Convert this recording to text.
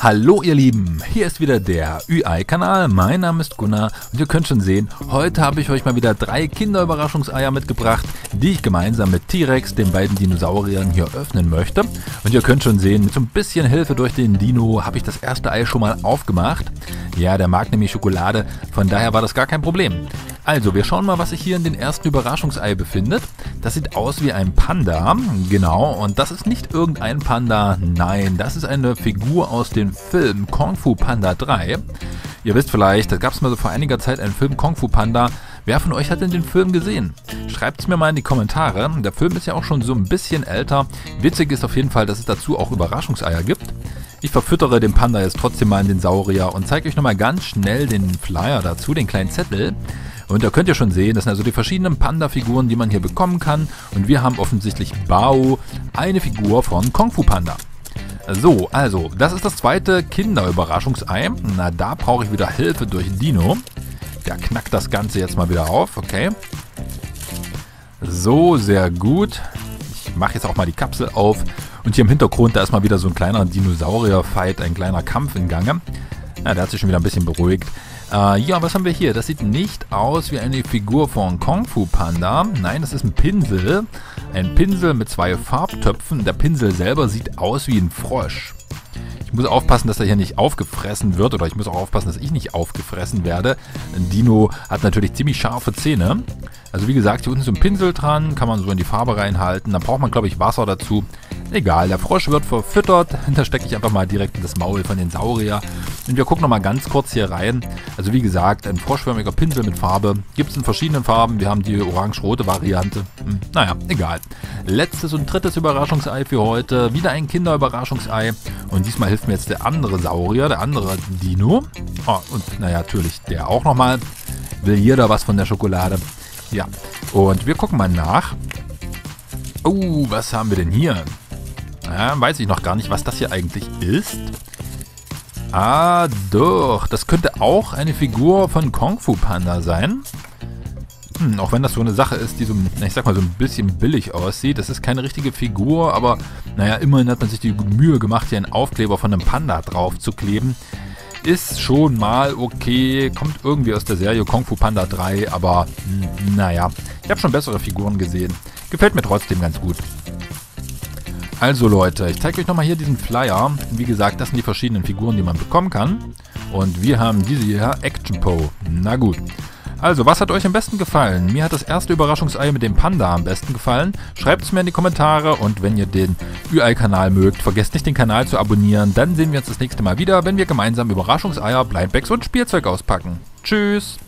Hallo ihr Lieben, hier ist wieder der UI-Kanal, mein Name ist Gunnar und ihr könnt schon sehen, heute habe ich euch mal wieder drei Kinderüberraschungseier mitgebracht, die ich gemeinsam mit T-Rex, den beiden Dinosauriern, hier öffnen möchte. Und ihr könnt schon sehen, mit so ein bisschen Hilfe durch den Dino habe ich das erste Ei schon mal aufgemacht. Ja, der mag nämlich Schokolade, von daher war das gar kein Problem. Also, wir schauen mal, was sich hier in den ersten Überraschungsei befindet. Das sieht aus wie ein Panda, genau, und das ist nicht irgendein Panda, nein, das ist eine Figur aus dem Film Kung Fu Panda 3. Ihr wisst vielleicht, da gab es mal so vor einiger Zeit einen Film Kung Fu Panda. Wer von euch hat denn den Film gesehen? Schreibt es mir mal in die Kommentare. Der Film ist ja auch schon so ein bisschen älter. Witzig ist auf jeden Fall, dass es dazu auch Überraschungseier gibt. Ich verfüttere den Panda jetzt trotzdem mal in den Saurier und zeige euch nochmal ganz schnell den Flyer dazu, den kleinen Zettel. Und da könnt ihr schon sehen, das sind also die verschiedenen Panda-Figuren, die man hier bekommen kann. Und wir haben offensichtlich Bao, eine Figur von Kung Fu Panda. So, also, das ist das zweite Kinderüberraschungsei. Na, da brauche ich wieder Hilfe durch Dino. Der knackt das Ganze jetzt mal wieder auf, okay. So, sehr gut. Ich mache jetzt auch mal die Kapsel auf. Und hier im Hintergrund, da ist mal wieder so ein kleiner Dinosaurier-Fight, ein kleiner Kampf in Gange. Ja, der hat sich schon wieder ein bisschen beruhigt. Äh, ja, was haben wir hier? Das sieht nicht aus wie eine Figur von Kung Fu Panda. Nein, das ist ein Pinsel. Ein Pinsel mit zwei Farbtöpfen. Der Pinsel selber sieht aus wie ein Frosch. Ich muss aufpassen, dass er hier nicht aufgefressen wird oder ich muss auch aufpassen, dass ich nicht aufgefressen werde. Ein Dino hat natürlich ziemlich scharfe Zähne. Also wie gesagt, hier unten ist ein Pinsel dran, kann man so in die Farbe reinhalten. Da braucht man, glaube ich, Wasser dazu. Egal, der Frosch wird verfüttert. Da stecke ich einfach mal direkt in das Maul von den Saurier. Und wir gucken nochmal ganz kurz hier rein. Also wie gesagt, ein froschförmiger Pinsel mit Farbe. Gibt es in verschiedenen Farben. Wir haben die orange-rote Variante. Hm, naja, egal. Letztes und drittes Überraschungsei für heute. Wieder ein Kinderüberraschungsei. Und diesmal hilft mir jetzt der andere Saurier, der andere Dino. Oh, und naja, natürlich der auch nochmal. Will jeder was von der Schokolade. Ja, und wir gucken mal nach. Oh, was haben wir denn hier? Ja, weiß ich noch gar nicht, was das hier eigentlich ist. Ah, doch. Das könnte auch eine Figur von Kung Fu Panda sein. Hm, auch wenn das so eine Sache ist, die so, ich sag mal, so ein bisschen billig aussieht. Das ist keine richtige Figur, aber naja, immerhin hat man sich die Mühe gemacht, hier einen Aufkleber von einem Panda drauf zu kleben. Ist schon mal okay, kommt irgendwie aus der Serie Kung Fu Panda 3, aber hm, naja, ich habe schon bessere Figuren gesehen. Gefällt mir trotzdem ganz gut. Also Leute, ich zeige euch nochmal hier diesen Flyer. Wie gesagt, das sind die verschiedenen Figuren, die man bekommen kann. Und wir haben diese hier, Action Po. Na gut. Also, was hat euch am besten gefallen? Mir hat das erste Überraschungsei mit dem Panda am besten gefallen. Schreibt es mir in die Kommentare und wenn ihr den UI-Kanal mögt, vergesst nicht den Kanal zu abonnieren. Dann sehen wir uns das nächste Mal wieder, wenn wir gemeinsam Überraschungseier, Blindbags und Spielzeug auspacken. Tschüss!